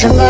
Tonight